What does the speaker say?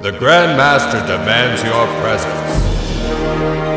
The Grand Master demands your presence.